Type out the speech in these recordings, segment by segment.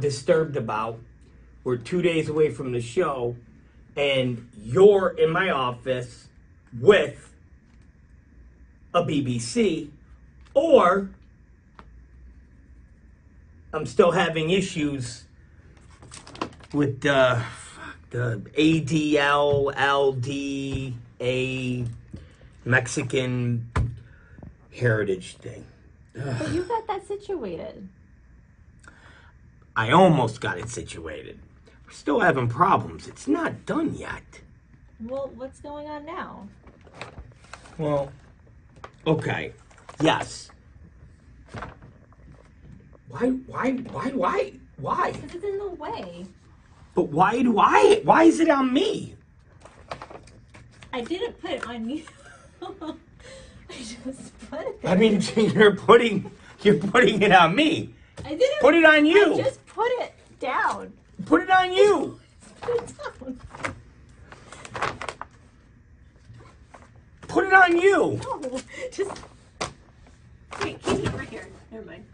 disturbed about. We're two days away from the show, and you're in my office with a BBC, or I'm still having issues with uh, the the ADL LDA Mexican heritage thing. But you got that situated. I almost got it situated. We're still having problems. It's not done yet. Well, what's going on now? Well, okay. Yes. Why, why, why, why, why? Because it's in the way. But why do I? Why is it on me? I didn't put it on you. I just put it. I mean, you're putting, you're putting it on me. I didn't Put it on you. I just put it down. Put it on you. Put it down. Put it on you. No, just wait. Keep it right here. Never mind.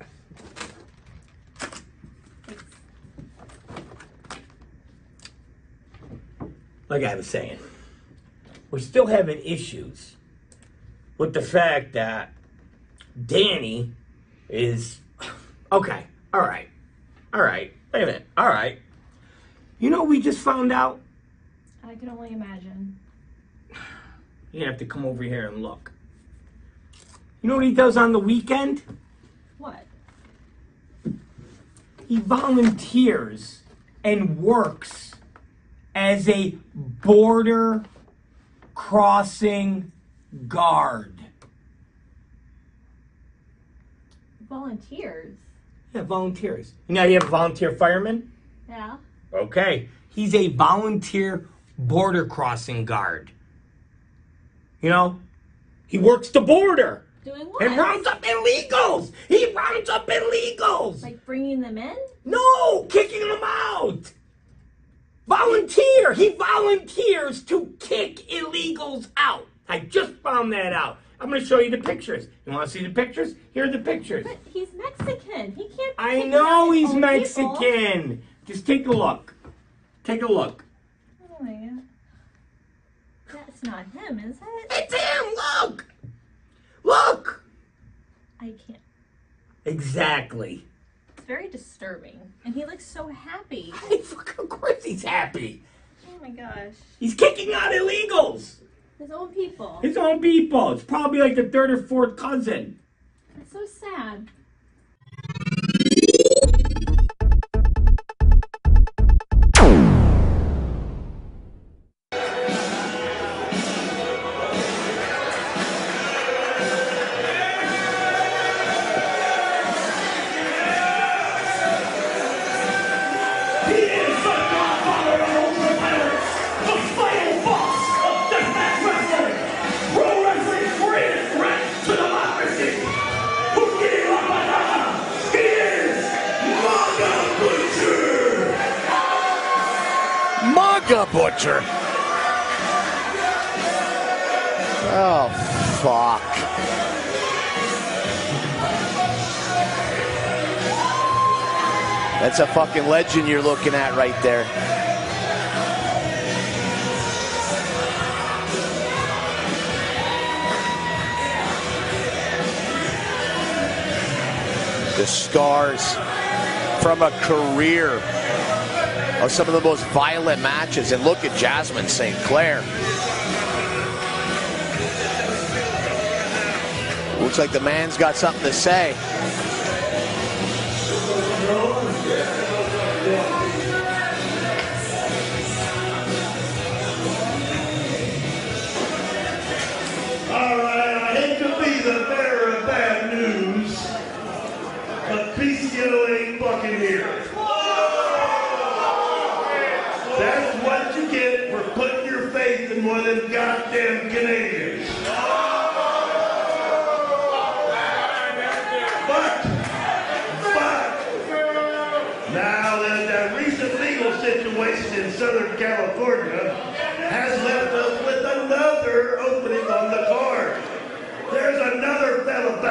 Thanks. like I was saying, we're still having issues with the fact that Danny is okay. All right, all right. Wait a minute. All right. You know, what we just found out. I can only imagine. You're gonna have to come over here and look. You know what he does on the weekend? What? He volunteers and works as a border crossing guard. Volunteers. Yeah, volunteers. Know, you have a volunteer fireman? Yeah. Okay. He's a volunteer border crossing guard. You know, he works the border Doing what? and rounds up illegals. He rounds up illegals. Like bringing them in? No, kicking them out. Volunteer. He volunteers to kick illegals out. I just found that out. I'm going to show you the pictures. You want to see the pictures? Here are the pictures. But he's Mexican. He can't. I know he's own people. Mexican. Just take a look. Take a look. Oh my god. That's not him, is it? It's him. Look. Look. I can't. Exactly. It's very disturbing. And he looks so happy. Hey, of course he's happy. Oh my gosh. He's kicking out illegals. His own people. His own people. It's probably like the third or fourth cousin. That's so sad. Maga Butcher. Oh, fuck. That's a fucking legend you're looking at right there. The scars from a career of some of the most violent matches. And look at Jasmine St. Clair. Looks like the man's got something to say.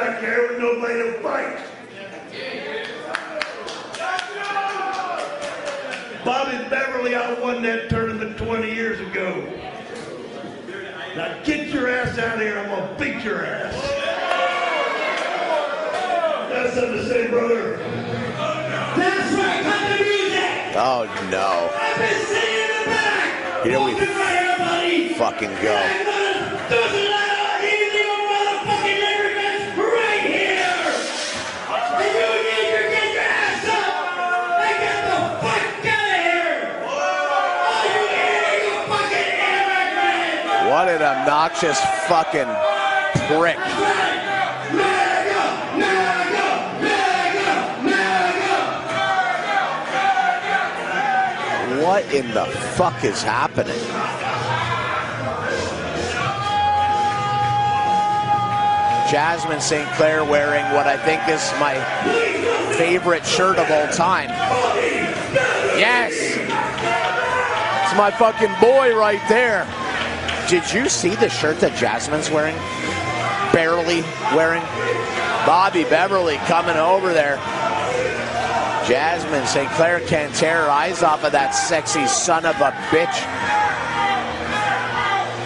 Another fella back there with nobody to fight. Bobby Beverly I won that tournament 20 years ago. Now get your ass out of here. I'm gonna beat your ass. That's something to say, brother? That's right, cut the music! Oh no. I've been sitting in the back! Here we right here, buddy! fucking go. Obnoxious fucking prick. What in the fuck is happening? Jasmine St. Clair wearing what I think is my favorite shirt of all time. Yes! It's my fucking boy right there. Did you see the shirt that Jasmine's wearing? Barely wearing? Bobby Beverly coming over there. Jasmine St. Clair can't tear her eyes off of that sexy son of a bitch.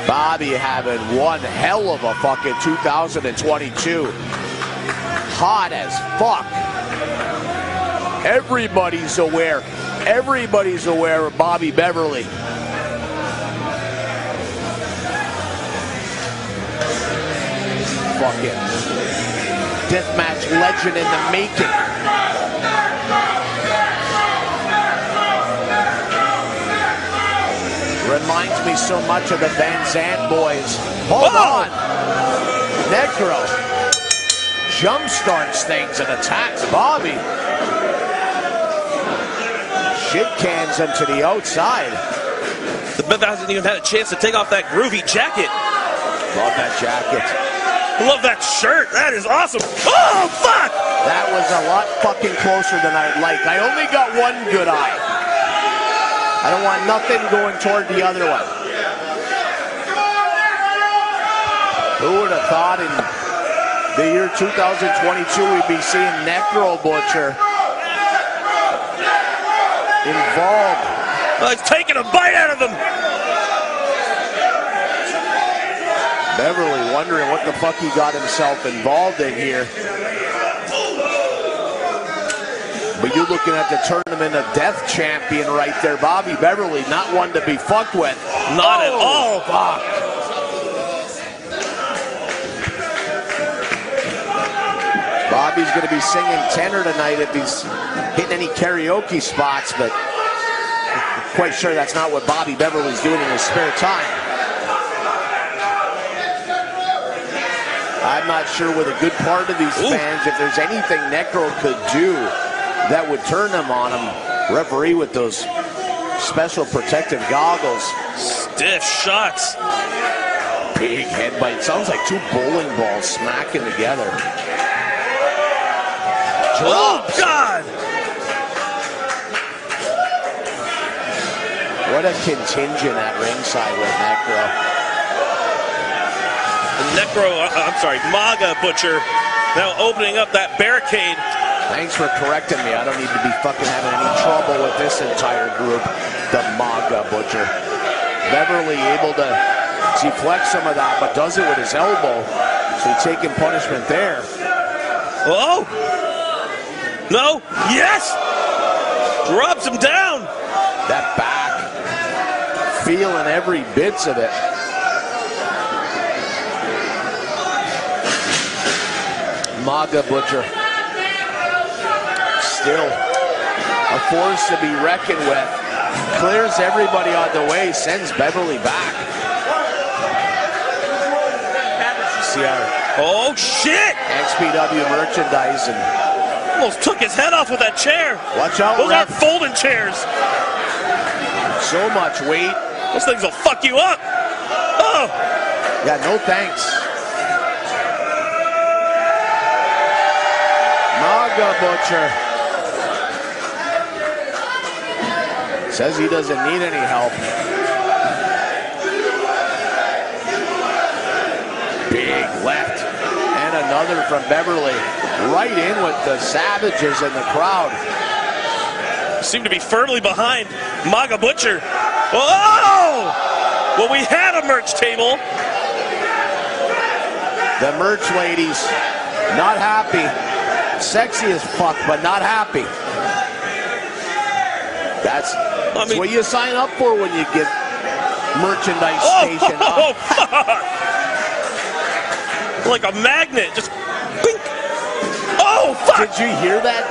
Bobby having one hell of a fucking 2022. Hot as fuck. Everybody's aware. Everybody's aware of Bobby Beverly. Fucking deathmatch legend in the making. Reminds me so much of the Van Zandt boys. Hold on. Necro jumpstarts things and attacks Bobby. Shit cans him to the outside. The Bev hasn't even had a chance to take off that groovy jacket. Love that jacket. Love that shirt. That is awesome. Oh, fuck! That was a lot fucking closer than I'd like. I only got one good eye. I don't want nothing going toward the other one. Who would have thought in the year 2022 we'd be seeing Necro Butcher involved? Oh, he's taking a bite out of him. Beverly wondering what the fuck he got himself involved in here. But you're looking at the tournament of death champion right there, Bobby Beverly, not one to be fucked with. Not at Oh, all. Fuck. Bobby's going to be singing tenor tonight if he's hitting any karaoke spots, but quite sure that's not what Bobby Beverly's doing in his spare time. I'm not sure with a good part of these Ooh. fans if there's anything Necro could do that would turn them on him. Referee with those special protective goggles. Stiff shots. Big headbutt. Sounds like two bowling balls smacking together. Oh, God! What a contingent at ringside with Necro. Necro, uh, I'm sorry, MAGA Butcher now opening up that barricade. Thanks for correcting me. I don't need to be fucking having any trouble with this entire group. The MAGA Butcher. Beverly able to deflect some of that, but does it with his elbow. So he's taking punishment there. Oh! No! Yes! Drops him down! That back. Feeling every bits of it. MAGA Butcher. Still a force to be reckoned with. Clears everybody on the way, sends Beverly back. See our Oh, shit! XPW merchandise and Almost took his head off with that chair. watch out, Those aren't folding chairs. So much weight. Those things will fuck you up. Oh! Yeah, no thanks. MAGA Butcher. Says he doesn't need any help. Big left. And another from Beverly. Right in with the Savages in the crowd. Seem to be firmly behind Maga Butcher. Oh! Well, we had a merch table. The merch ladies, not happy. Sexy as fuck, but not happy. That's, that's mean- what you sign up for when you get merchandise Oh, station. oh, fuck. like a magnet, just. Bink. Oh, fuck! Did you hear that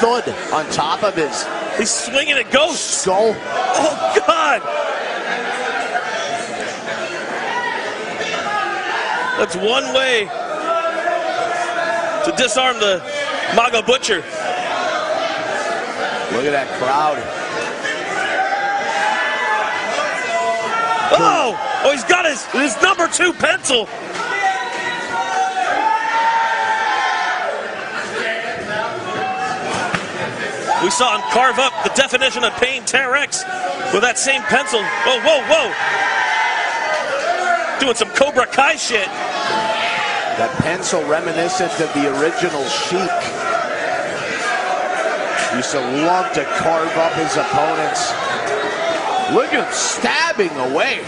thud on top of his He's swinging a ghost skull? Oh, God! That's one way to disarm the Maga Butcher. Look at that crowd. Oh! Oh, he's got his, his number two pencil. We saw him carve up the definition of pain Terex with that same pencil. Whoa, whoa, whoa! Doing some Cobra Kai shit. That pencil reminiscent of the original Sheik. Used to love to carve up his opponents. Look at him stabbing away.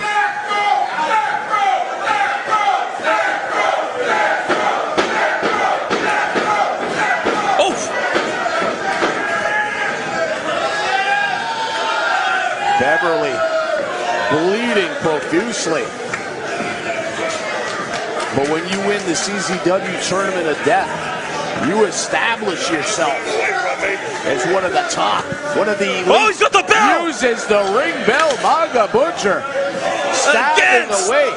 Beverly bleeding profusely. But when you win the CZW Tournament of Death, you establish yourself as one of the top, one of the elite. Oh, he's got the bell! Uses the ring bell, Maga Butcher, stabbing Against- away.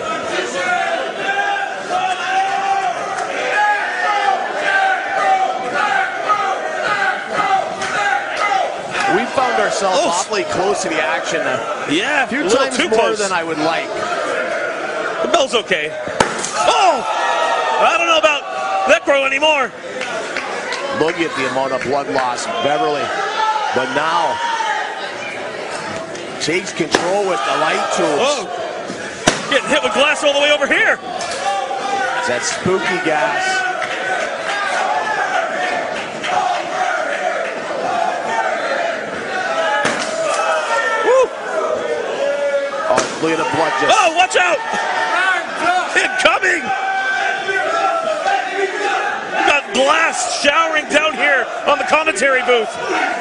We found ourselves Oh. awfully close to the action. A Yeah, few a little times too more close. than I would like. The bell's okay. I don't know about Necro anymore. Look at the amount of blood loss, Beverly. But now takes control with the light tools. Oh! Getting hit with glass all the way over here. It's that spooky gas. Oh, look at the blood just. Oh, watch out! Incoming! Glass showering down here on the commentary booth.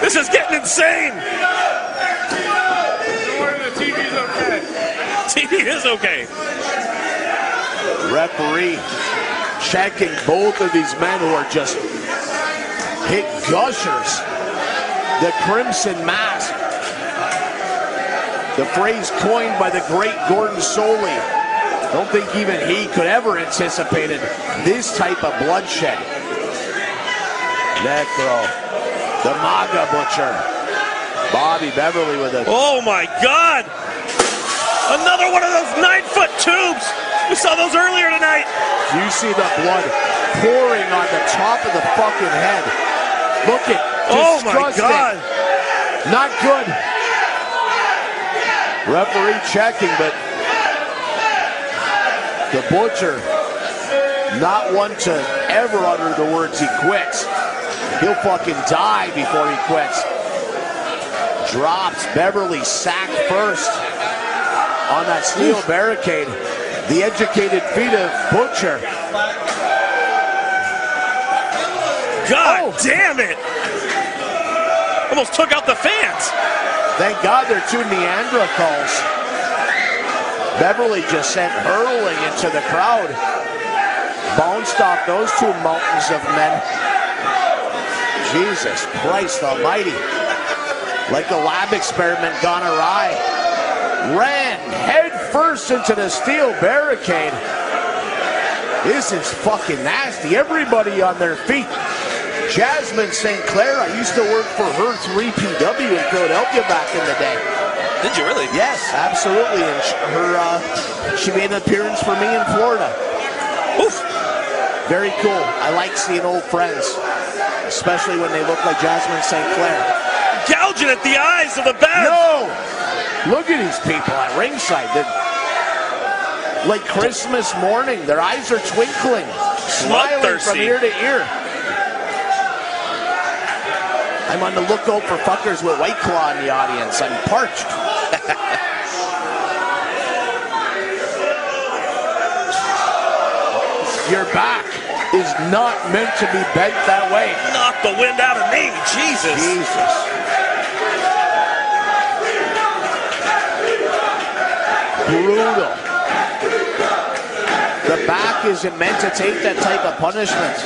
This is getting insane. The TV is okay. Referee checking both of these men who are just hit gushers. The Crimson Mask. The phrase coined by the great Gordon Solie. Don't think even he could ever anticipated this type of bloodshed. Necro. The MAGA Butcher. Bobby Beverly with a Oh my God! Another one of those nine foot tubes. We saw those earlier tonight. You see the blood pouring on the top of the fucking head. Look at Oh my. God! Not good. Referee checking, but the butcher not one to ever utter the words he quits. He'll fucking die before he quits. Drops Beverly sacked first on that steel barricade. The educated feet of Butcher. God Oh. damn it! Almost took out the fans. Thank God they're two Neanderthals. Beverly just sent hurling into the crowd. Bounced off those two mountains of men. Jesus Christ Almighty. Like a lab experiment gone awry. Ran head first into the steel barricade. This is fucking nasty. Everybody on their feet. Jasmine St. Clair, I used to work for her 3PW in Philadelphia back in the day. Did you really? Yes, absolutely. And her, uh, she made an appearance for me in Florida. Oof. Very cool. I like seeing old friends, especially when they look like Jasmine St. Clair. Gouging at the eyes of the Bev. No! Look at these people at ringside. They're like Christmas morning. Their eyes are twinkling, smiling from ear to ear. I'm on the lookout for fuckers with White Claw in the audience. I'm parched. You're back is not meant to be bent that way. Knock the wind out of me. Jesus. Jesus. Brutal. The back isn't meant to take that type of punishment.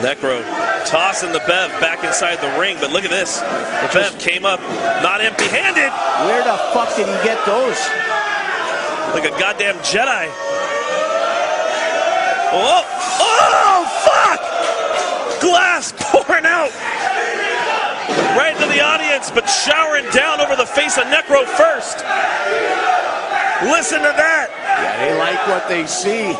Necro tossing the Bev back inside the ring, but look at this. The Bev came up not empty handed, Where the fuck did he get those? Like a goddamn Jedi. Oh, oh, fuck! Glass pouring out right into the audience, but showering down over the face of Necro first. Listen to that. Yeah, they like what they see.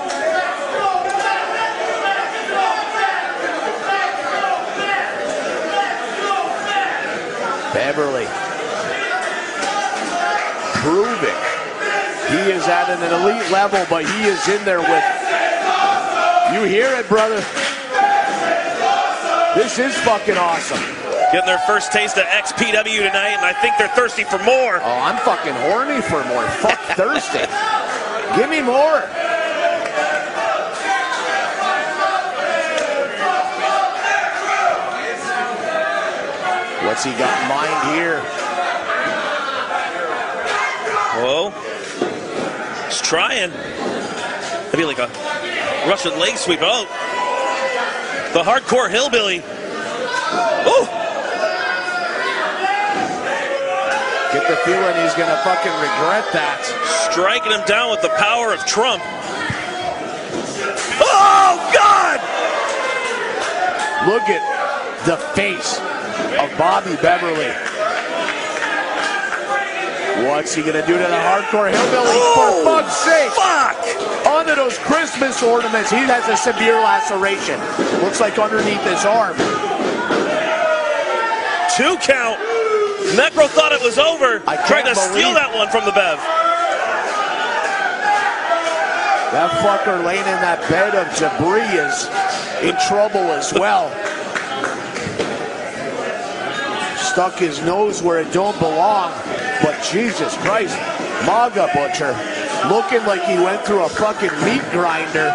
Beverly proving he is at an elite level, but he is in there with. You hear it, brother. This is fucking awesome. Getting their first taste of XPW tonight, and I think they're thirsty for more. Oh, I'm fucking horny for more. Fuck thirsty. Give me more. What's he got in mind here? Whoa. He's trying. Maybe like a Russian leg sweep. Oh. The hardcore hillbilly. Oh. Get the feeling he's gonna fucking regret that. Striking him down with the power of Trump. Oh, God! Look at the face of Bobby Beverly. What's he gonna do to the hardcore hillbilly? Oh, For fuck's sake! Fuck! Onto those Christmas ornaments. He has a severe laceration. Looks like underneath his arm. Two count. Necro thought it was over. I Tried to steal that one from the Bev. That fucker laying in that bed of debris is in trouble as well. Stuck his nose where it don't belong. But Jesus Christ, MAGA Butcher, looking like he went through a fucking meat grinder,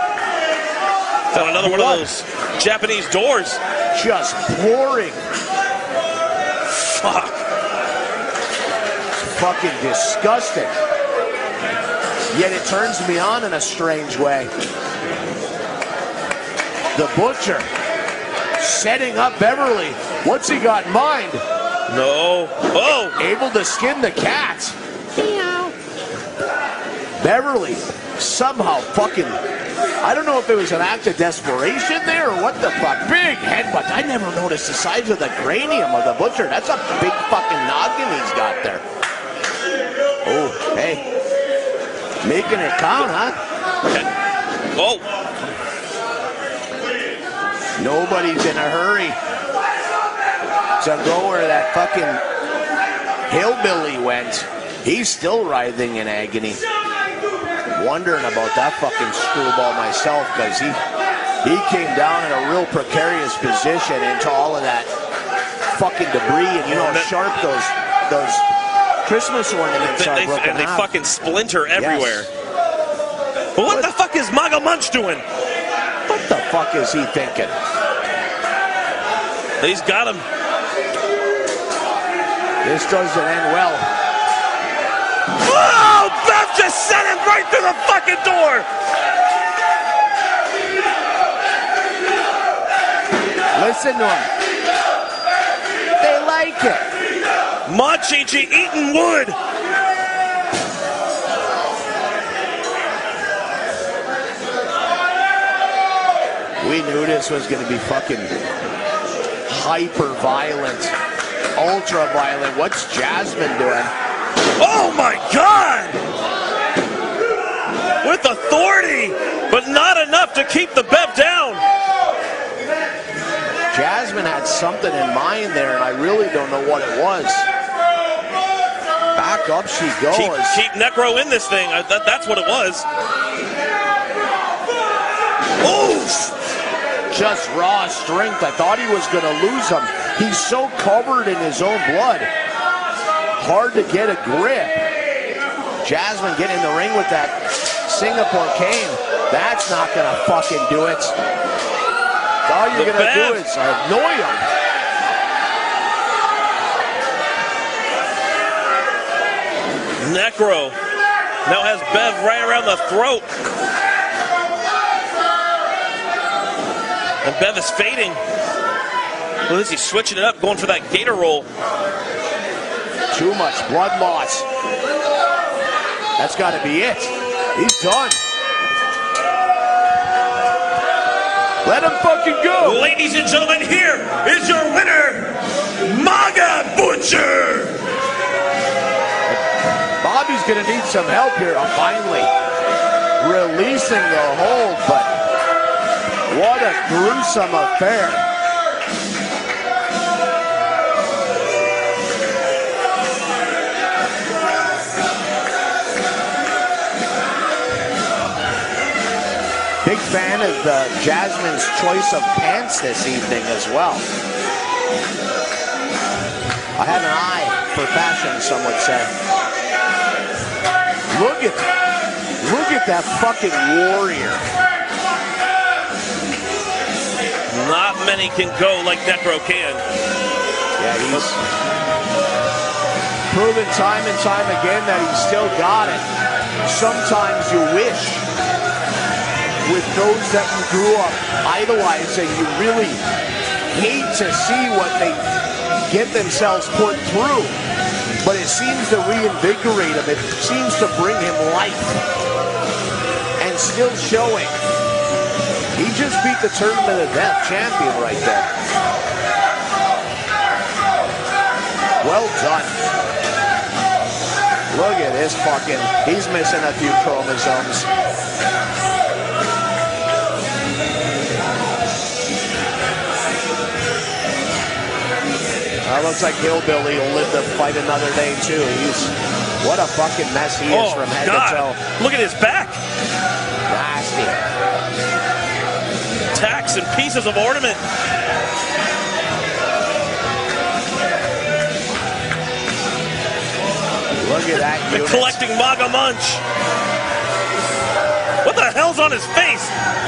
Found another one of those Japanese doors. just pouring. Fuck. Fucking disgusting. Yet it turns me on in a strange way. The Butcher setting up Beverly. What's he got in mind? No. Oh. able to skin the cat. Meow. Beverly somehow fucking. I don't know if it was an act of desperation there or what the fuck. Big headbutt. I never noticed the size of the cranium of the butcher. That's a big fucking noggin he's got there. Oh, hey. Making it count, huh? Oh. Nobody's in a hurry to go where that fucking hillbilly went. He's still writhing in agony. Wondering about that fucking screwball myself because he he came down in a real precarious position into all of that fucking debris and you know how sharp those those Christmas ornaments They, are they, broken and they out. fucking splinter everywhere. But what the fuck is Maga Munch doing? What the fuck is he thinking? He's got him. This doesn't end well. Oh, Beth just sent him right through the fucking door. Listen to him. They like it. Machichi eating wood. We knew this was going to be fucking hyper violent, ultra violent. What's Jasmine doing? Oh my God! with authority, but not enough to keep the Bev down. Jasmine had something in mind there, and I really don't know what it was. Back up she goes. Keep, keep Necro in this thing. I, that, that's what it was. Oof! Just raw strength. I thought he was going to lose him. He's so covered in his own blood. Hard to get a grip. Jasmine getting in the ring with that Singapore cane. That's not going to fucking do it. All you're going to do is annoy him. Necro now has Bev right around the throat. And Bev is fading. Look at this, he's switching it up, going for that gator roll. Too much blood loss. That's got to be it. He's done. Let him fucking go. Ladies and gentlemen, here is your winner, Maga Butcher. Bobby's going to need some help here. Oh, finally releasing the hold, but what a gruesome affair. Fan of uh, Jasmine's choice of pants this evening as well. I have an eye for fashion, some would say. Look at look at that fucking warrior. Not many can go like Necro can. Yeah, he's proven time and time again that he's still got it. Sometimes you wish with those that you grew up idolizing, you really hate to see what they get themselves put through. But it seems to reinvigorate him. It seems to bring him life. And still showing. He just beat the Tournament of Death champion right there. Well done. Look at this fucking. He's missing a few chromosomes. Uh, looks like Hillbilly will live to fight another day too. He's what a fucking mess he is Oh, from head to toe. Look at his back. Nasty. Tacks and pieces of ornament. Look at that unit. collecting Maga Munch. What the hell's on his face?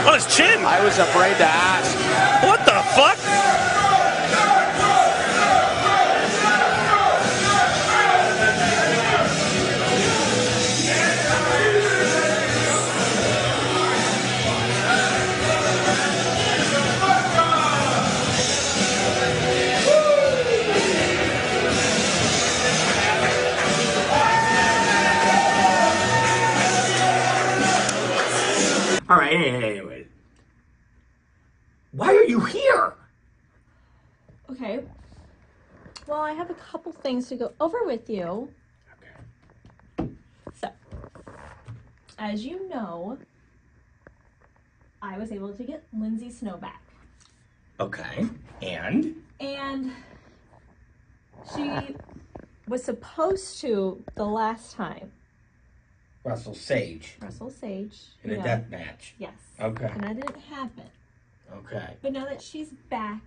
On his chin? I was afraid to ask. All right, anyway. Why are you here? Okay. Well, I have a couple things to go over with you. Okay. So, as you know, I was able to get Lindsay Snow back. Okay, and And she was supposed to, the last time, Russell Sage Russell Sage. in you a know, death match. Yes. Okay. And that didn't happen. Okay. But now that she's back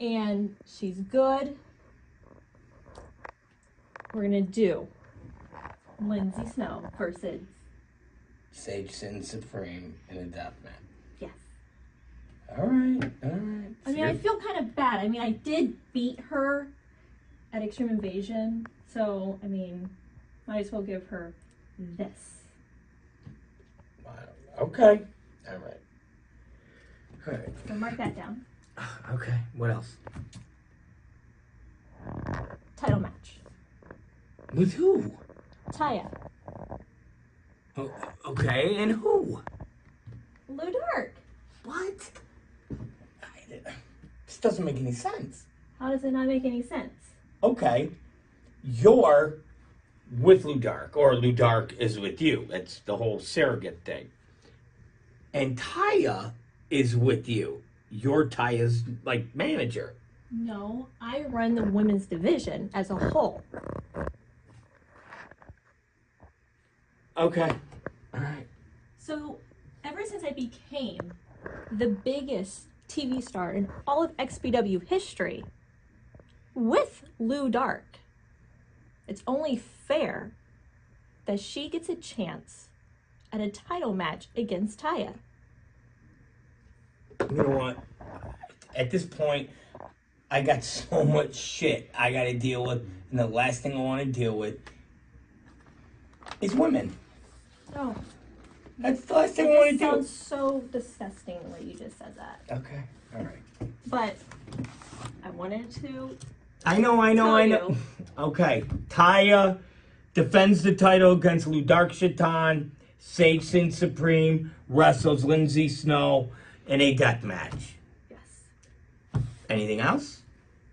and she's good, we're gonna do Lindsay Snow versus Sage Sin Supreme in a death match. yes. All right, all right. I mean, I feel kind of bad. I mean, I did beat her at Extreme Invasion, so I mean, might as well give her this. Okay. All right. All right. So mark that down. Okay. What else? Title match. With who? Taya. Oh, okay, and who? Ludark. What? I, this doesn't make any sense. How does it not make any sense? Okay, you're with Ludark, or Ludark is with you. It's the whole surrogate thing. And Taya is with you. You're Taya's like manager. No, I run the women's division as a whole. Okay. All right. So, ever since I became the biggest TV star in all of XPW history with Ludark, it's only fair that she gets a chance at a title match against Taya. You know what? At this point, I got so much shit I got to deal with, and the last thing I want to deal with is women. Oh, That's the last thing I want to do. sounds so disgusting the way you just said that. Okay. All right. But I wanted to I know, I know, I know. Okay. Taya defends the title against Ludark Shaitan. Sage Sin Supreme wrestles Lindsay Snow in a death match. yes. Anything else?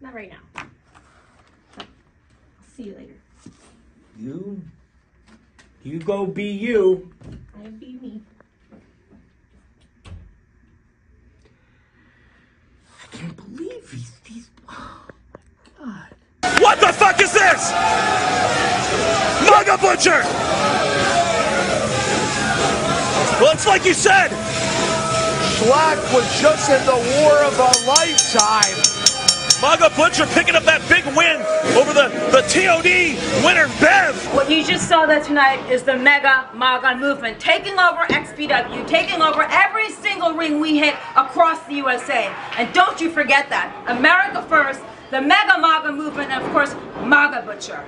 Not right now. I'll see you later. You, you go be you. I be me. I can't believe these, these. Fuck is this? Mega Butcher! Well, it's like you said. Black was just in the war of a lifetime. Maga Butcher picking up that big win over the, the TOD winner, Bev. What you just saw there tonight is the Mega Maga movement taking over XPW, taking over every single ring we hit across the USA. And don't you forget that. America first, the Mega Maga movement, and of course, Maga Butcher.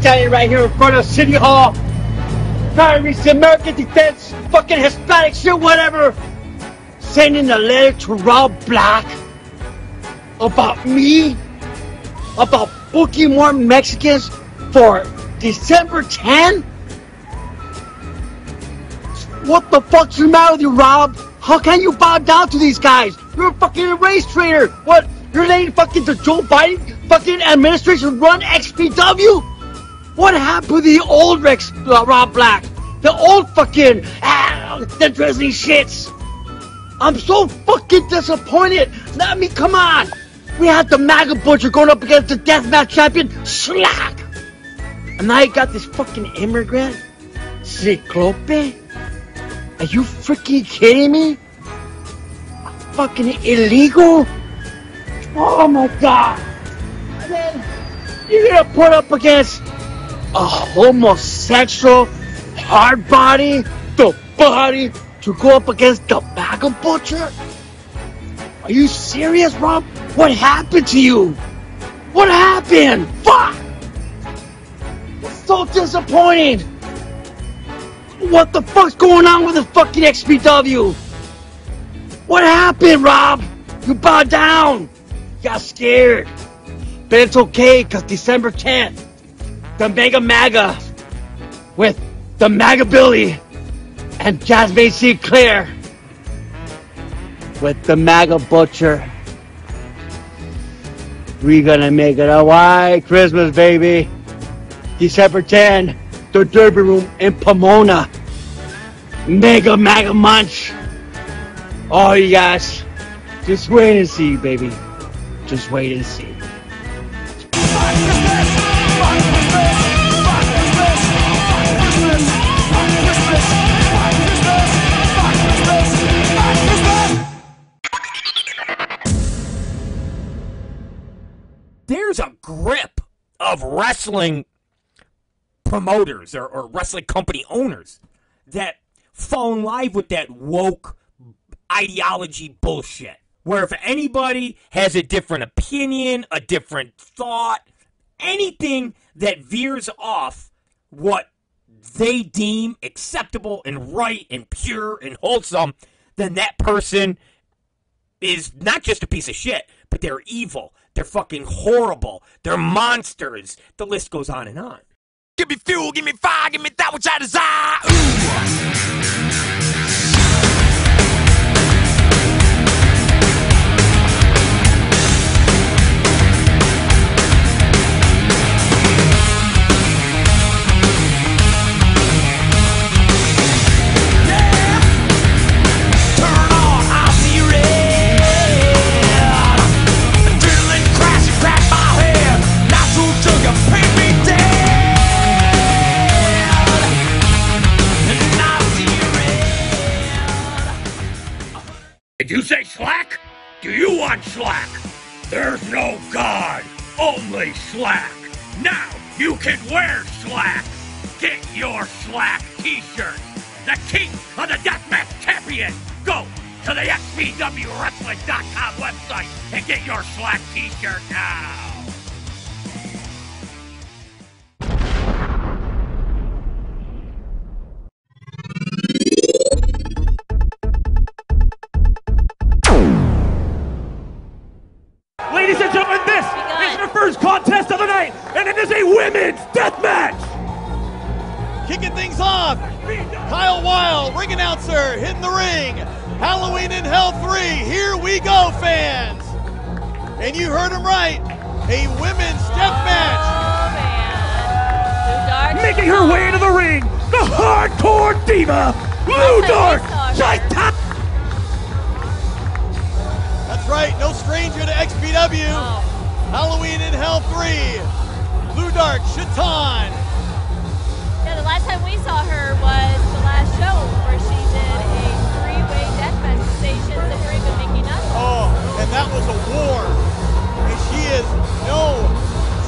Standing right here in front of City Hall, trying to reach the American Defense, fucking Hispanic shit, whatever, sending a letter to Rob Black about me, about booking more Mexicans for December 10? What the fuck's the matter with you, Rob? How can you bow down to these guys? You're a fucking race traitor. What? You're letting fucking the Joe Biden fucking administration run XPW? What happened to the old Rex uh, Rob Black? The old fucking ah, the drizzly shits. I'm so fucking disappointed. I mean, come on. We had the MAGA butcher going up against the deathmatch champion Slack. And now you got this fucking immigrant, Ciclope. Are you freaking kidding me? Fucking illegal? Oh my god. And then you're gonna put up against a homosexual, hard body, the body to go up against the MAGA butcher? Are you serious, Rob? What happened to you? What happened? Fuck! It's so disappointing! What the fuck's going on with the fucking XPW? What happened, Rob? You bowed down! You got scared. But it's okay, because December 10th, the Mega Maga with the Maga Billy and Jasmine Sinclair with the MAGA Butcher. We're gonna make it a white Christmas, baby. December 10, the Derby Room in Pomona. Mega MAGA Munch. Oh, you guys, just wait and see, baby. Just wait and see. Of wrestling promoters or, or wrestling company owners that fall in live with that woke ideology bullshit. Where if anybody has a different opinion, a different thought, anything that veers off what they deem acceptable and right and pure and wholesome, then that person is not just a piece of shit, but they're evil. They're fucking horrible. They're monsters. The list goes on and on. Give me fuel, give me fire, give me that which I desire. Ooh. Did you say slack? Do you want slack? There's no God, only slack. Now you can wear slack. Get your slack t-shirt. The king of the deathmatch champion. Go to the XPWWrestling.com website and get your slack t-shirt now. Right, a women's death match. Oh, Making her way into the ring, the hardcore diva, Blue Dark Titan. That's right, no stranger to XPW. Oh. Halloween in Hell 3, Blue Dark, Shaitan. Yeah, the last time we saw her was the last show where she did a three-way deathmatch with Stations and Drake and Mickie Knuckles. Oh, and that was a war. She is no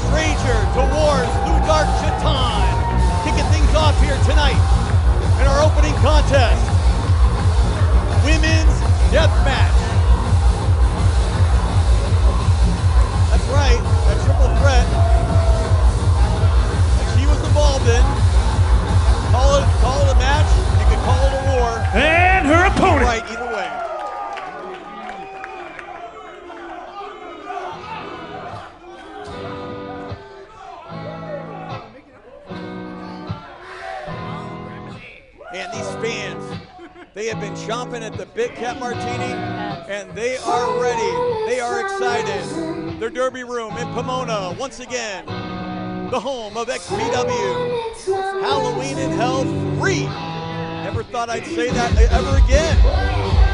stranger to wars. Ludark Shaitan kicking things off here tonight in our opening contest. Women's Death Match. That's right, a triple threat that she was involved in. Call it, call it a match, you can call it a war. And her opponent. Right, chomping at the Big Cat Martini, and they are ready. They are excited. Their Derby Room in Pomona, once again, the home of XPW. Halloween in Hell 3. Never thought I'd say that ever again.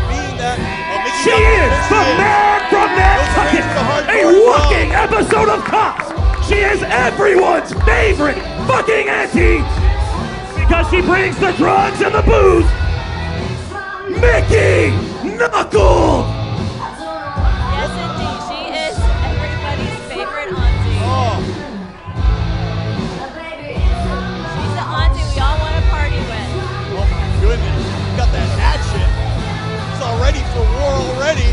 Being that uh, She is the man from Nantucket, a walking episode of Cops. She is everyone's favorite fucking auntie because she brings the drugs and the booze. Mickie Knuckle! Yes, indeed. She is everybody's favorite auntie. Oh. She's the auntie we all want to party with. Oh my goodness. She's got that action. It's all ready for war already.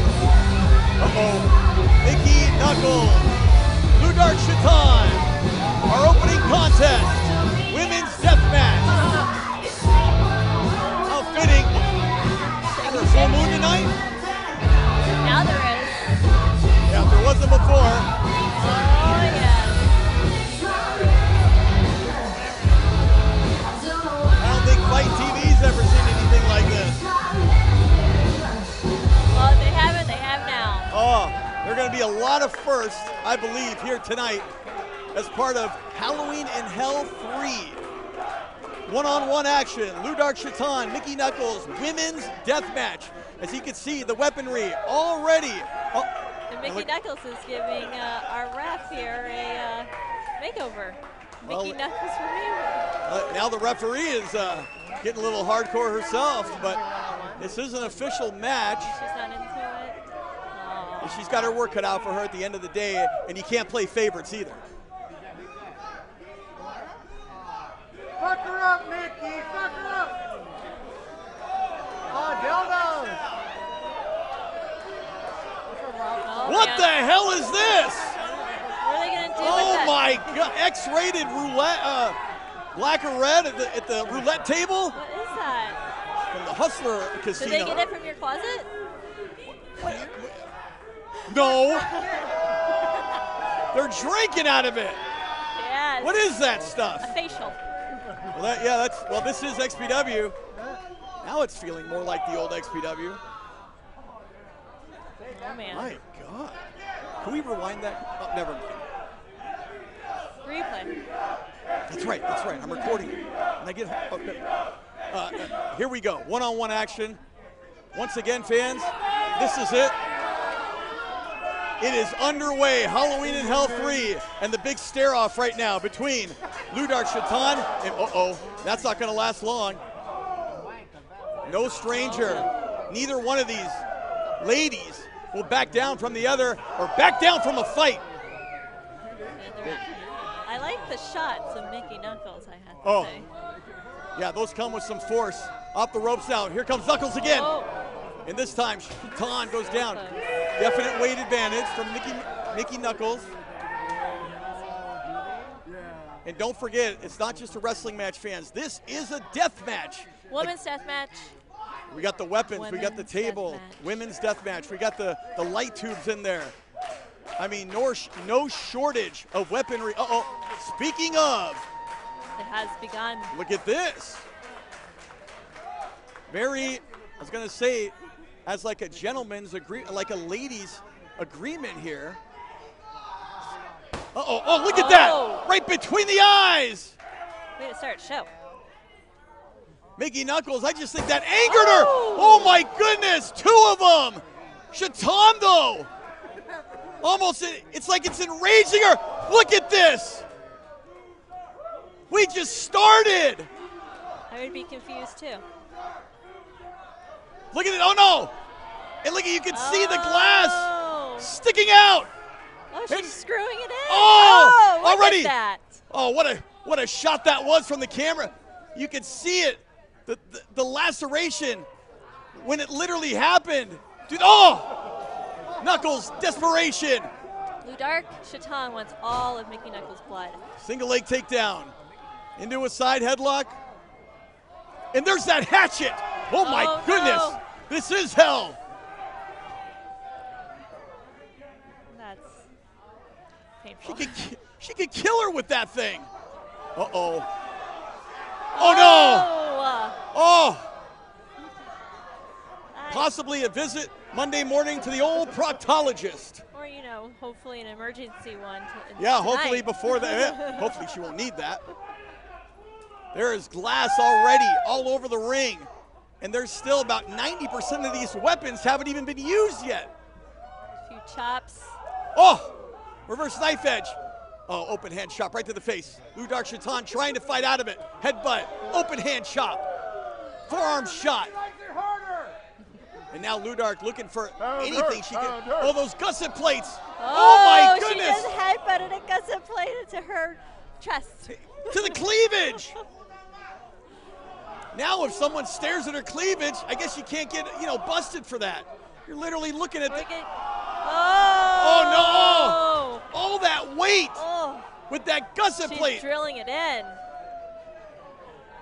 Uh-oh. Mickie Knuckles, Ludark Shaitan, our opening contest. before. Oh. I don't think Fight TV's ever seen anything like this. Well, they haven't, they have now. Oh, there are going to be a lot of firsts, I believe, here tonight as part of Halloween in Hell 3 one-on-one -on -one action. Ludark Shaitan, Mickie Knuckles, women's death match. As you can see, the weaponry already. Oh, and Mickie look- Knuckles is giving uh, our ref here a uh, makeover. Well, Mickie Knuckles for me. Uh, now the referee is uh, getting a little hardcore herself, but this is an official match. She's not into it. And She's got her work cut out for her at the end of the day, and you can't play favorites either. Fuck her up, Mickie. Fuck her up. Oh, dildos. Oh, what man. the hell is this? What are they gonna do with Oh my god! X-rated roulette, uh, black or red at the, at the roulette table What is that? from the Hustler Casino. Did they get it from your closet? No, they're drinking out of it. Yes. What is that stuff? A facial. Well, that, yeah, that's well. This is XPW. Now it's feeling more like the old XPW. Oh man. My God! Can we rewind that? Oh, never mind. Replay. That's right. That's right. I'm recording. it. And I get. Oh, no. uh, uh, here we go. One-on-one action. Once again, fans, this is it. It is underway. Halloween in Hell 3, and the big stare-off right now between Ludark Shaitan and uh-oh, that's not going to last long. No stranger. Neither one of these ladies will back down from the other or back down from a fight. I like the shots of Mickie Knuckles. I have to Oh. say. Yeah, those come with some force. Off the ropes now. Here comes Knuckles again. Oh. And this time, Shaitan goes down. Definite weight advantage from Mickie, Mickie Knuckles. And don't forget, it's not just a wrestling match, fans. This is a death match. Women's death match. We got the weapons, we got the table, deathmatch. women's death match. We got the, the light tubes in there. I mean, no, no shortage of weaponry. Uh oh. Speaking of, It has begun. Look at this. Very, I was going to say, as like a gentleman's agree, like a ladies' agreement here. Uh oh, oh, look at Oh. that! Right between the eyes! Way to start show. Mickie Knuckles, I just think that angered her! Oh my goodness, two of them! Though! Almost, it's like it's enraging her! Look at this! We just started! I would be confused too. Look at it. Oh no! And look at you can see the glass Oh. sticking out. Oh, she's screwing it in. Oh, oh look already. That. Oh, what a what a shot that was from the camera. You could see it. The the, the laceration when it literally happened. Dude, oh! Knuckles, desperation. Ludark Shaitan wants all of Mickie Knuckles' blood. Single leg takedown. Into a side headlock. And there's that hatchet. Oh my Oh, goodness. no. This is hell. That's She painful. could, she could kill her with that thing. Uh oh. Oh no! Oh! Possibly a visit Monday morning to the old proctologist. or you know, hopefully an emergency one. To, Yeah, hopefully before that. yeah, hopefully she won't need that. There is glass already all over the ring. And there's still about 90% of these weapons haven't even been used yet. A few chops. Oh! Reverse knife edge. Oh, open hand chop right to the face. Ludark Shaitan trying to fight out of it. Headbutt. Open hand chop. Forearm shot. And now Ludark looking for anything she can. Oh, those gusset plates. Oh, oh my goodness. She goodness. just headbutted a gusset plate into her chest. to the cleavage. Now, if someone stares at her cleavage, I guess you can't get, you know, busted for that. You're literally looking at the, Look oh oh no, oh. all that weight Oh, with that gusset she's plate. drilling it in.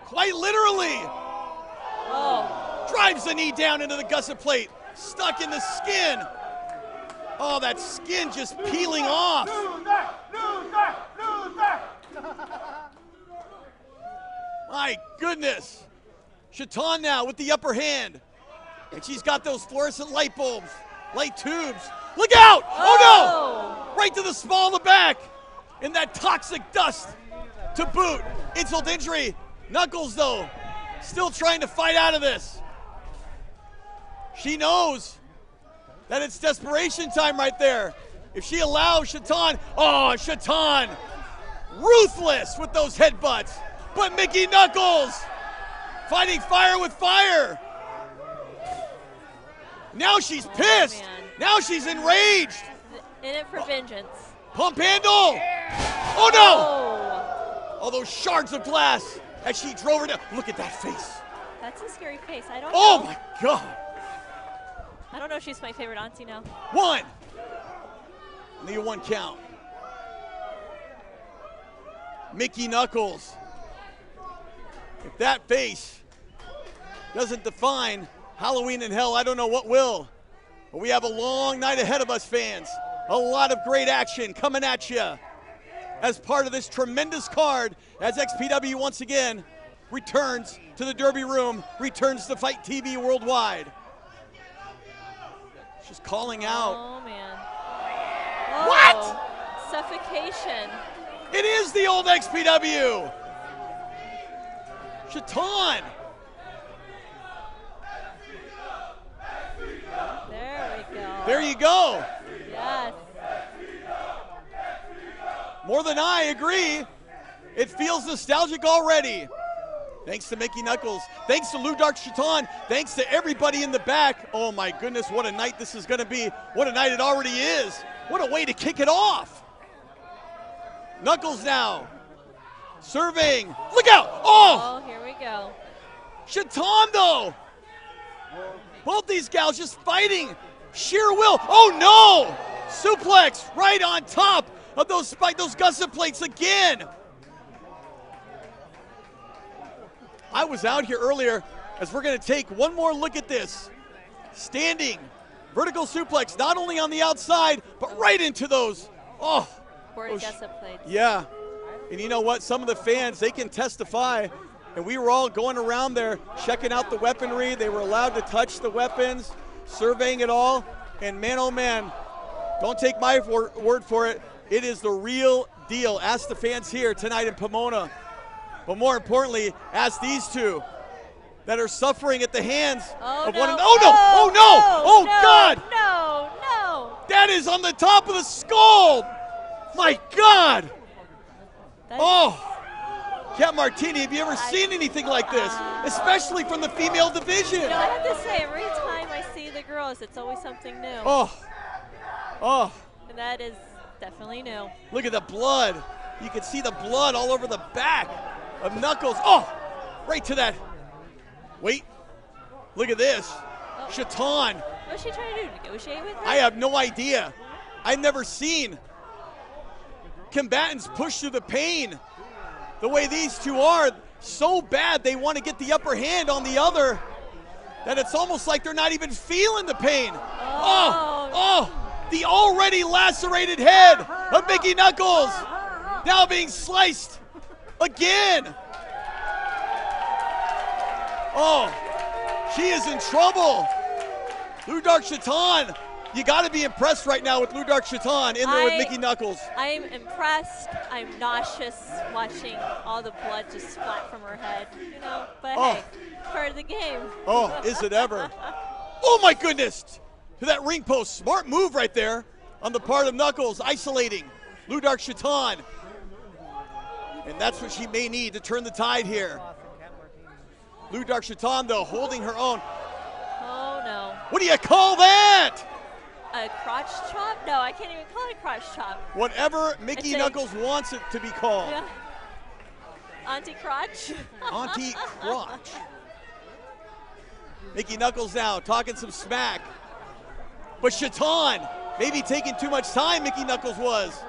Quite literally, Oh, drives the knee down into the gusset plate, stuck in the skin. Oh, that skin just peeling off. My goodness. Shaitan now with the upper hand. And she's got those fluorescent light bulbs, light tubes. Look out! Oh, no! Oh. Right to the small of the back. In that toxic dust to boot. Insult injury. Knuckles, though, still trying to fight out of this. She knows that it's desperation time right there. If she allows Shaitan, oh, Shaitan, ruthless with those headbutts. But Mickie Knuckles fighting fire with fire. Now she's oh, pissed. now she's enraged. In it for vengeance. Pump handle. Oh no! Oh. All those shards of glass as she drove her down. Look at that face. That's a scary face. I don't Oh know. my god. I don't know if she's my favorite auntie now. One. Need a one count. Mickie Knuckles. If that face doesn't define Halloween in Hell, I don't know what will. But we have a long night ahead of us, fans. A lot of great action coming at you as part of this tremendous card as XPW once again returns to the Derby Room, returns to Fight TV worldwide. She's calling out. Oh man. What? Suffocation. It is the old XPW. Shaitan. There we go. There you go. Yes. More than I agree. It feels nostalgic already. Thanks to Mickie Knuckles. Thanks to Ludark Shaitan. Thanks to everybody in the back. Oh my goodness, what a night this is going to be. What a night it already is. What a way to kick it off. Knuckles now. Serving. Look out. Oh! Oh, here we go. Shaitan, though. Both these gals just fighting. Sheer will. Oh no! Suplex right on top of those spike, those gusset plates again. I was out here earlier as we're going to take one more look at this. Standing vertical suplex, not only on the outside, but right into those. Oh, those- gusset plates. yeah. And you know what? Some of the fans, they can testify. And we were all going around there checking out the weaponry. They were allowed to touch the weapons, surveying it all. And man, oh man, don't take my word for it. It is the real deal. Ask the fans here tonight in Pomona. But more importantly, ask these two that are suffering at the hands Oh, of no. one another. Oh no! Oh, oh no! Oh no, God! No, no. That is on the top of the skull! My God! Oh! Kat Martini, have you ever seen anything like this? Especially from the female division. You know, I have to say, every time I see the girls, it's always something new. Oh! Oh! And that is definitely new. Look at the blood. You can see the blood all over the back of Knuckles. Oh! Right to that. Wait. Look at this. Oh. Shaitan. What's she trying to do? Negotiate with her? I have no idea. I've never seen combatants push through the pain the way these two are. So bad they want to get the upper hand on the other that it's almost like they're not even feeling the pain. Oh, oh, oh. The already lacerated head of Mickie Knuckles now being sliced again. Oh, she is in trouble. Ludark Shaitan, you got to be impressed right now with Ludark Shaitan in there with Mickie Knuckles. I'm impressed. I'm nauseous watching all the blood just splat from her head. You know, but Oh. hey, part of the game. Oh, is it ever? Oh my goodness! To that ring post. Smart move right there on the part of Knuckles, isolating Ludark Shaitan. And that's what she may need to turn the tide here. Ludark Shaitan, though, holding her own. Oh no. What do you call that? A crotch chop? No, I can't even call it a crotch chop. Whatever Mickie Knuckles wants it to be called. Yeah. Auntie crotch? Auntie Crotch. Mickie Knuckles now talking some smack. But Shaitan, maybe taking too much time, Mickie Knuckles was.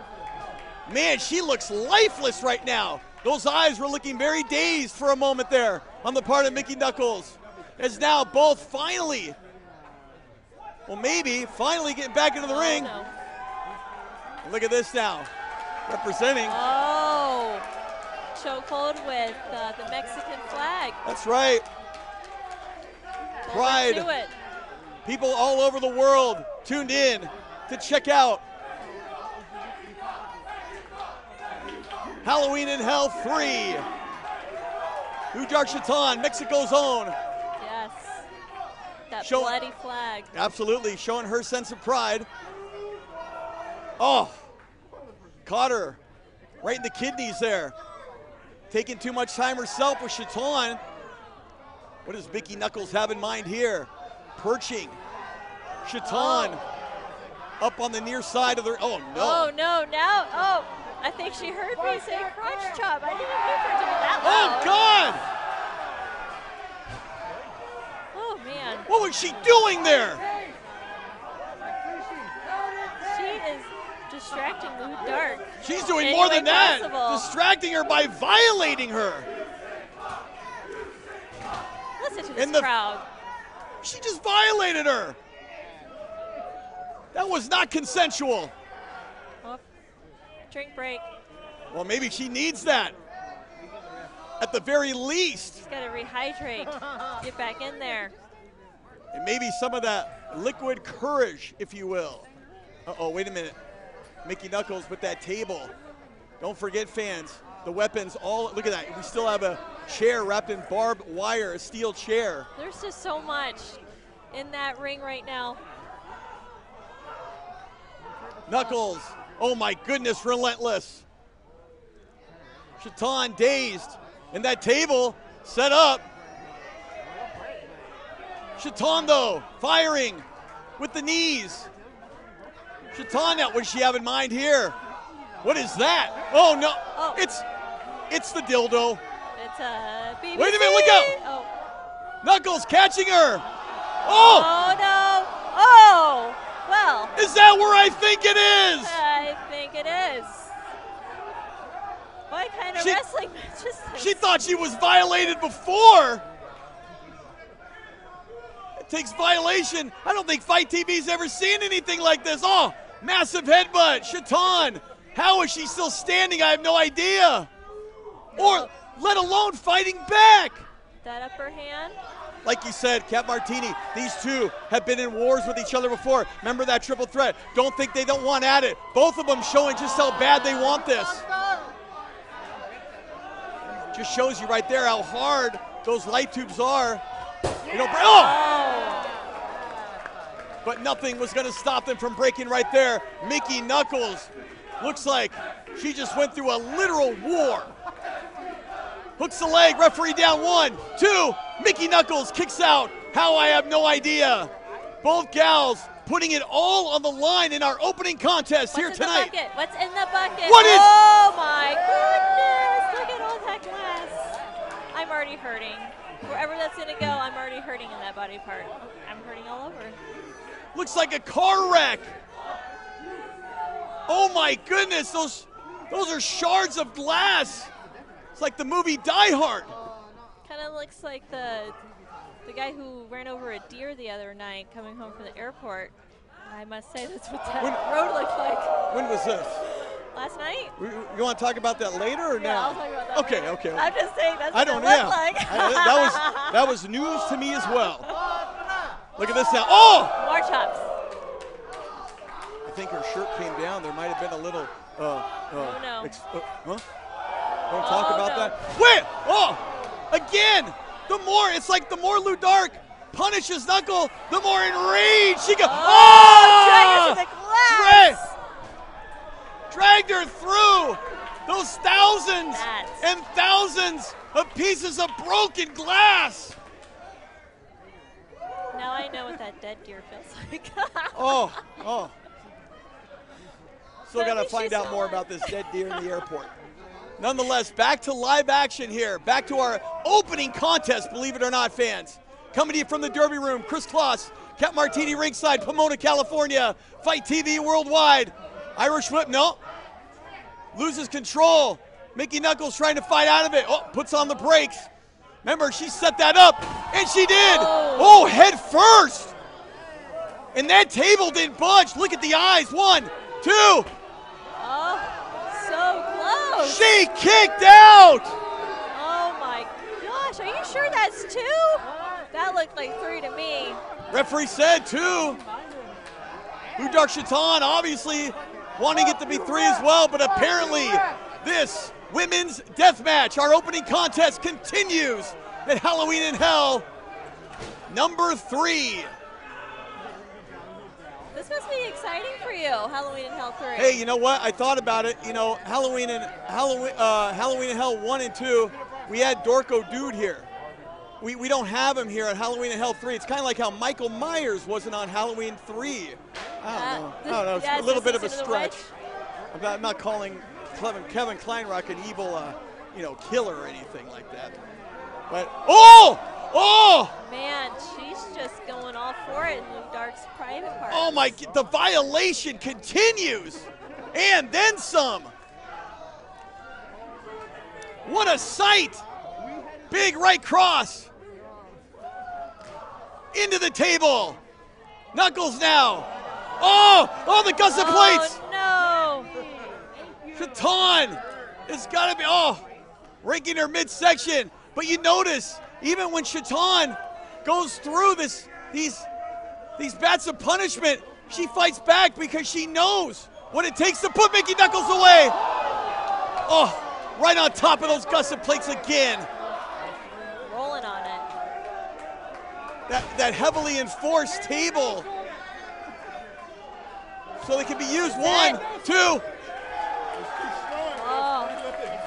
Man, she looks lifeless right now. Those eyes were looking very dazed for a moment there on the part of Mickie Knuckles. As now both finally, well, maybe finally getting back into the ring. Look at this now. Representing. Oh, chokehold with uh, the Mexican flag. That's right. Pride. People all over the world tuned in to check out. Halloween in Hell 3. Ludark Shaitan, Mexico's own. Yes. That Show- bloody flag. Absolutely, showing her sense of pride. Oh, caught her right in the kidneys there. Taking too much time herself with Shaitan. What does Mickie Knuckles have in mind here? Perching. Shaitan oh. up on the near side of the. Oh no! Oh no! Now, oh, I think she heard me say crotch chop. I didn't mean for it to be that Oh. God! Oh man. What was she doing there? She is distracting Lou Dark. She's doing more way than that. possible. Distracting her by violating her. Listen to this And the- crowd. She just violated her. That was not consensual. Oh, drink break. Well, maybe she needs that. At the very least. She's got to rehydrate. Get back in there. And maybe some of that liquid courage, if you will. Uh oh, wait a minute. Mickie Knuckles with that table. Don't forget, fans, the weapons all. Look at that. We still have a chair wrapped in barbed wire, a steel chair. There's just so much in that ring right now. Knuckles, oh my goodness, relentless. Shaitan dazed, and that table set up. Shaitan, though, firing with the knees. Shaitan, now, what does she have in mind here? What is that? Oh no, oh. it's it's the dildo. It's uh, a BBC. Wait a minute, look out. Oh. Knuckles catching her. Oh Oh, no. Oh. Well. is that where I think it is? I think it is. What kind of She- wrestling match is this? She thought she was violated before. It takes violation. I don't think Fight TV's ever seen anything like this. Oh, massive headbutt. Shaitan. How is she still standing? I have no idea. Or let alone fighting back. that upper hand. Like you said, Kat Martini, these two have been in wars with each other before. Remember that triple threat. Don't think they don't want at it. Both of them showing just how bad they want this. Just shows you right there how hard those light tubes are. You know, oh! But nothing was going to stop them from breaking right there. Mickie Knuckles looks like she just went through a literal war. Hooks the leg, referee down one, two. Mickie Knuckles kicks out. How I have no idea. Both gals putting it all on the line in our opening contest here What's in tonight. the bucket? What's in the bucket? What is- Oh my goodness! Look at all that glass. I'm already hurting. Wherever that's gonna go, I'm already hurting in that body part. I'm hurting all over. Looks like a car wreck. Oh my goodness, those those are shards of glass. It's like the movie Die Hard. Kind of looks like the the guy who ran over a deer the other night coming home from the airport. I must say that's what that When- road looked like When was this? last night. You, want to talk about that later or Yeah, now? I'll talk about that okay, later. okay. I'm just saying that's I what don't it looked yeah. like. I- that was that was news to me as well. Look at this now. Oh! More chops. I think her shirt came down. There might have been a little. Uh, uh, Oh, no. ex- uh, huh? Don't talk Oh, about no. that. Wait! Oh! Again! The more it's like the more Ludark punishes Knuckle, the more enraged she goes. Oh! Ah! drag her the glass. Dra- dragged her through those thousands That's- and thousands of pieces of broken glass. Now I know what that dead deer feels like. Oh, oh. Still got to find out more about this dead deer in the airport. Nonetheless, back to live action here. Back to our opening contest, believe it or not, fans. Coming to you from the Derby Room, Kris Kloss, Kat Martini ringside, Pomona, California. Fight TV worldwide. Irish whip, no. Loses control. Mickie Knuckles trying to fight out of it. Oh, puts on the brakes. Remember, she set that up, and she did. Oh, oh head first. And that table didn't budge. Look at the eyes. One, two. She kicked out. Oh my gosh, are you sure that's two? That looked like three to me. Referee said two. Ludark Shaitan obviously wanting it to be three as well, but apparently this women's death match, our opening contest, continues at Halloween in Hell, number three. This must be exciting for you, Halloween in Hell 3. Hey, you know what? I thought about it. You know, Halloween and Halloween, uh, Halloween in Hell one and two, we had Dorco Dude here. We, we don't have him here at Halloween in Hell three. It's kind of like how Michael Myers wasn't on Halloween three. I don't know. I don't know. It's yeah, a little bit of a listen to the stretch. I'm not, I'm not calling Kevin, Kevin Kleinrock an evil, uh, you know, killer or anything like that. But oh, oh, Man, she's just going all for it in Ludark's private part. oh my! The violation continues, and then some. What a sight! Big right cross into the table. Knuckles now. Oh, oh, the gusset oh, plates. no! Shaitan has got to be, oh, raking her midsection. But you notice, even when Shaitan goes through this, these, these bats of punishment, she fights back because she knows what it takes to put Mickie Knuckles away. Oh, right on top of those gusset plates again. Rolling on it. That, that heavily enforced table. So they can be used. One, two, Oh,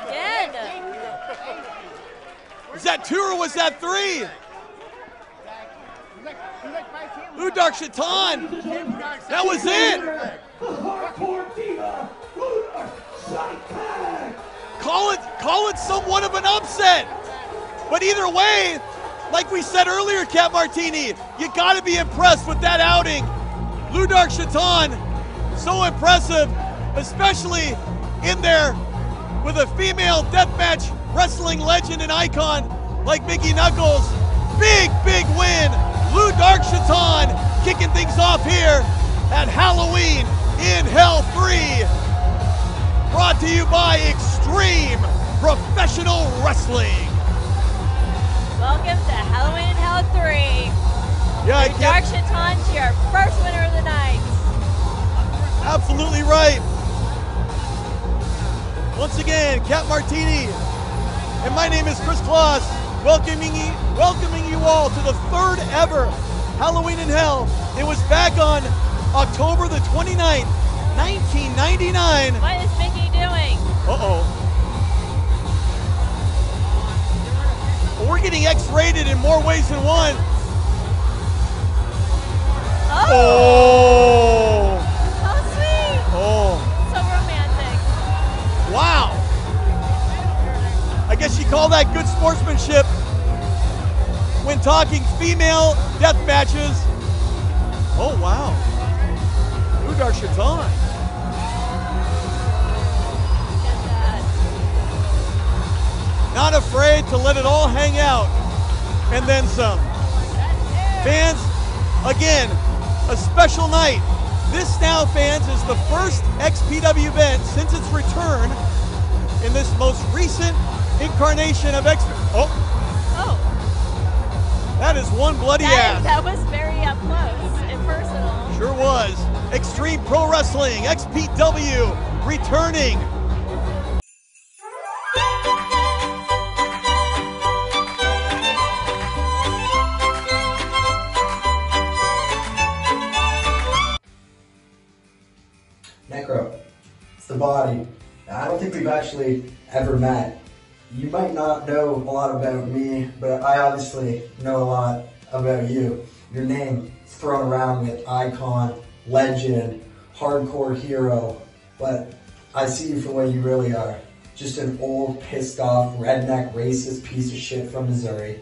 again. Is that two or was that three? Ludark Shaitan. That was it. Call it, call it somewhat of an upset. But either way, like we said earlier, Kat Martini, you got to be impressed with that outing. Ludark Shaitan, so impressive, especially in there with a female deathmatch wrestling legend and icon like Mickie Knuckles. Big, big win. Ludark Shaitan kicking things off here at Halloween in Hell 3. Brought to you by Extreme Professional Wrestling. Welcome to Halloween in Hell 3. Yeah, can't- Dark Shaitan's your first winner of the night. Absolutely right. Once again, Kat Martini. And my name is Kris Kloss, welcoming you, welcoming you all to the third ever Halloween in Hell. It was back on October the 29th, 1999. What is Mickie doing? Uh-oh. We're getting X-rated in more ways than one. Oh. oh. How sweet. Oh. So romantic. Wow. I guess you call that good sportsmanship when talking female death matches. Oh, wow. Ludark Shaitan. Not afraid to let it all hang out and then some. Fans, again, a special night. This now, fans, is the first XPW event since its return in this most recent incarnation of X. Oh, Oh, that is one bloody that, ass. that was very up close and personal. Sure was. Extreme Pro Wrestling, XPW, returning. Necro. It's the body. I don't think we've actually ever met. You might not know a lot about me, but I obviously know a lot about you. Your name is thrown around with icon, legend, hardcore hero, but I see you for what you really are. Just an old, pissed off, redneck, racist piece of shit from Missouri.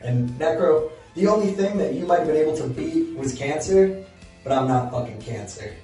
And Necro, the only thing that you might have been able to beat was cancer, but I'm not fucking cancer.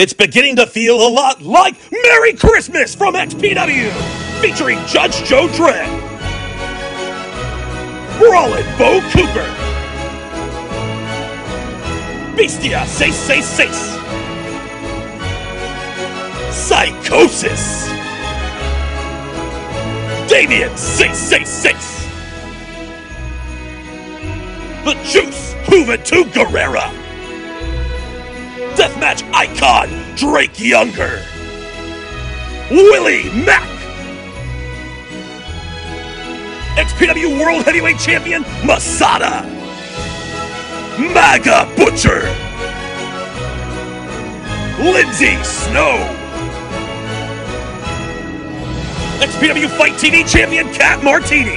It's beginning to feel a lot like Merry Christmas from XPW, featuring Judge Joe Dredd, Brawlin' Bo Cooper, Bestia 666, Psychosis, Damien 666, The Juice Juventud Guerrera, Deathmatch icon Drake Younger, Willie Mack, XPW World Heavyweight Champion Masada, MAGA Butcher, Lindsay Snow, XPW Fight TV Champion Kat Martini,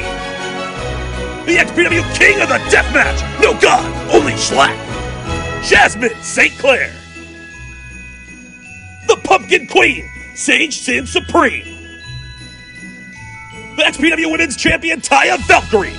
the XPW King of the Deathmatch, no God, only Shlak, Jasmine St. Clair, the Pumpkin Queen, Sage Sin Supreme, the XPW Women's Champion Taya Valkyrie.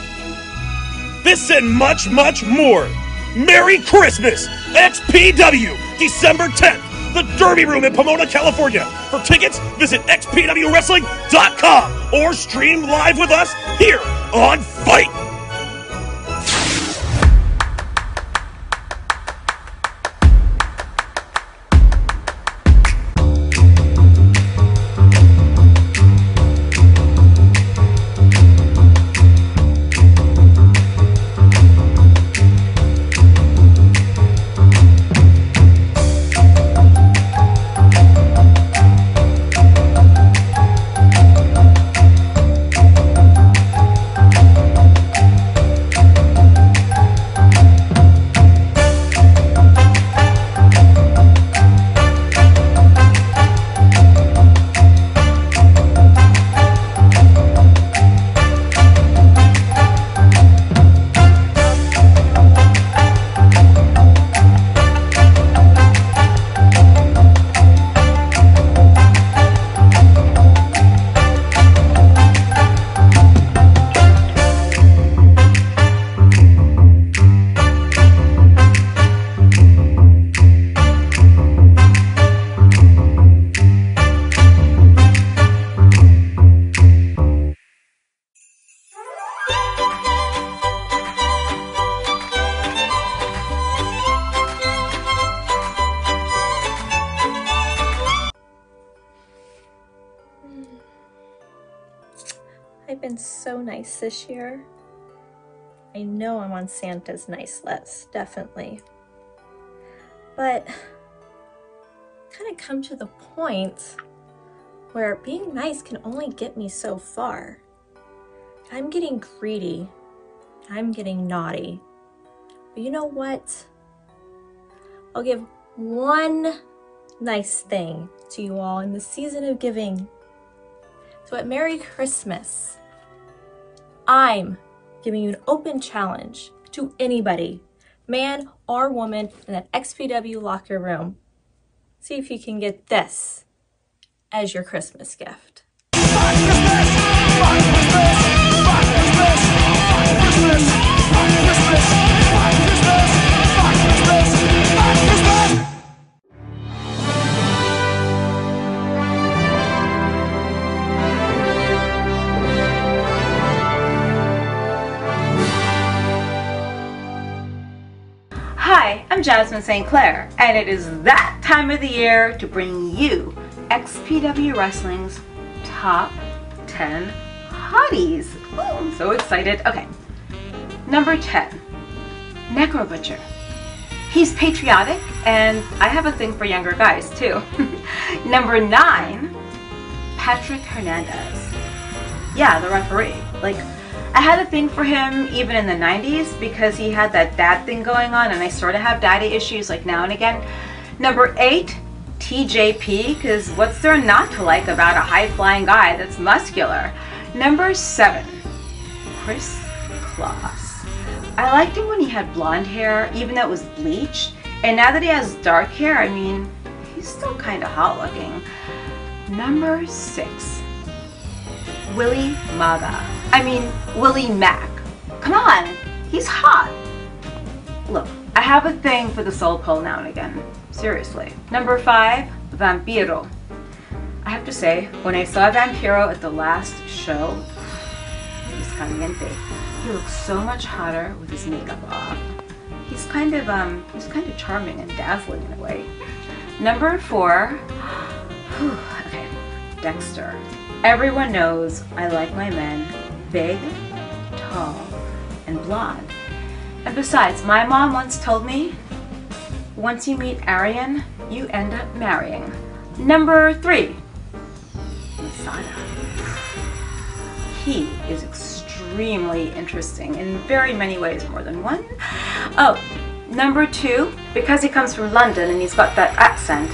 This and much, much more. Merry Christmas, XPW, December 10th, the Derby Room in Pomona, California. For tickets, visit xpwwrestling.com or stream live with us here on Fight. I've been so nice this year. I know I'm on Santa's nice list, definitely. But kind of come to the point where being nice can only get me so far. I'm getting greedy. I'm getting naughty. But you know what? I'll give one nice thing to you all in the season of giving. So at Merry Christmas, I'm giving you an open challenge to anybody, man or woman, in that XPW locker room. See if you can get this as your Christmas gift. Hi, I'm Jasmine St. Clair, and it is that time of the year to bring you XPW Wrestling's top 10 hotties. Ooh, I'm so excited. Okay, number 10, Necro Butcher. He's patriotic, and I have a thing for younger guys too. number 9, Patrick Hernandez. Yeah, the referee. Like, I had a thing for him even in the 90s because he had that dad thing going on, and I sort of have daddy issues like now and again. Number eight, TJP, because what's there not to like about a high flying guy that's muscular? Number seven, Kris Kloss. I liked him when he had blonde hair, even though it was bleached. And now that he has dark hair, I mean, he's still kind of hot looking. Number six, Willie Maga. I mean, Willie Mack. Come on, he's hot. Look, I have a thing for the soul pole now and again. Seriously. Number five, Vampiro. I have to say, when I saw Vampiro at the last show, he's caliente. He looks so much hotter with his makeup off. He's kind of um, he's kind of charming and dazzling in a way. Number four, whew, okay, Dexter. Everyone knows I like my men big, tall, and blonde. And besides, my mom once told me, once you meet Aryan, you end up marrying. Number three, Masada. He is extremely interesting in very many ways, more than one. Oh, number two, because he comes from London and he's got that accent,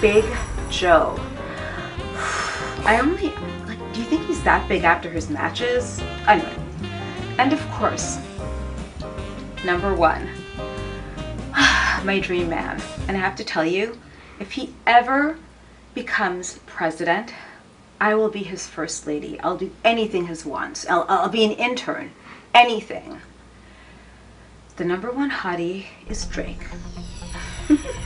Big Joe. I only, like, do you think he's that big after his matches? Anyway. And of course, number one, my dream man. And I have to tell you, if he ever becomes president, I will be his first lady. I'll do anything he wants. I'll, I'll be an intern. Anything. The number one hottie is Drake.